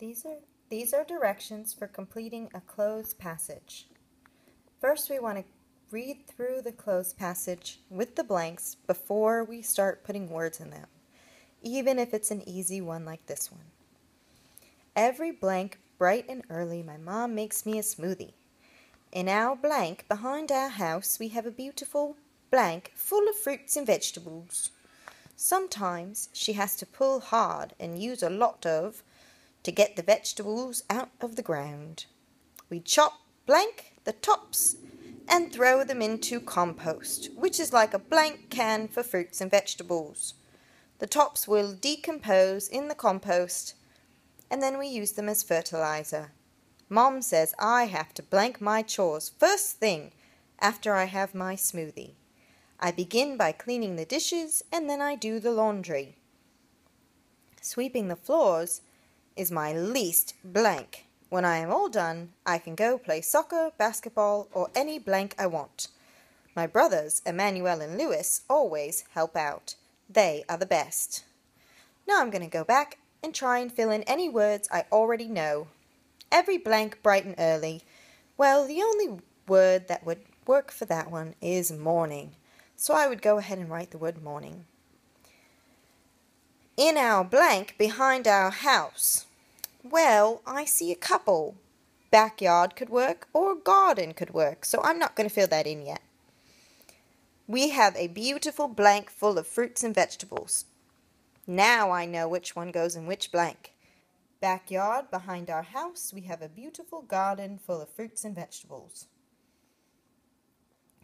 These are, these are directions for completing a cloze passage. First, we want to read through the cloze passage with the blanks before we start putting words in them, even if it's an easy one like this one. Every blank, bright and early, my mom makes me a smoothie. In our blank behind our house, we have a beautiful blank full of fruits and vegetables. Sometimes she has to pull hard and use a lot of to get the vegetables out of the ground. We chop blank the tops and throw them into compost, which is like a blank can for fruits and vegetables. The tops will decompose in the compost and then we use them as fertilizer. Mom says I have to blank my chores first thing after I have my smoothie. I begin by cleaning the dishes and then I do the laundry. Sweeping the floors is my least blank. When I am all done, I can go play soccer, basketball, or any blank I want. My brothers, Emmanuel and Louis, always help out. They are the best. Now I'm going to go back and try and fill in any words I already know. Every blank bright and early. Well, the only word that would work for that one is morning. So I would go ahead and write the word morning. In our blank behind our house. Well, I see a couple. Backyard could work or garden could work, so I'm not going to fill that in yet. We have a beautiful blank full of fruits and vegetables. Now I know which one goes in which blank. Backyard behind our house, we have a beautiful garden full of fruits and vegetables.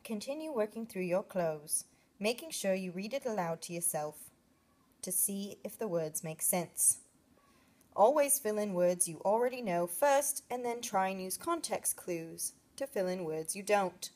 Continue working through your cloze, making sure you read it aloud to yourself to see if the words make sense. Always fill in words you already know first and then try and use context clues to fill in words you don't.